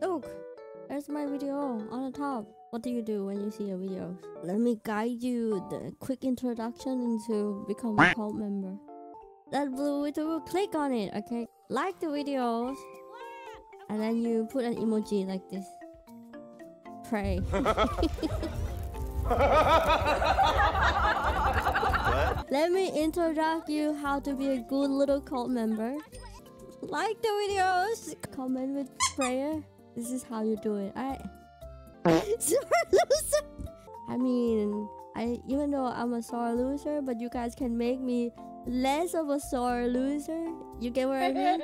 Look, there's my video on the top. What do you do when you see a video? Let me guide you the quick introduction into become a cult member. That blue video, click on it, okay? Like the videos, and then you put an emoji like this. Pray. Let me introduce you how to be a good little cult member. Like the videos, comment with prayer. This is how you do it. I sore loser. I mean, I even though I'm a sore loser, but you guys can make me less of a sore loser. You get what I mean?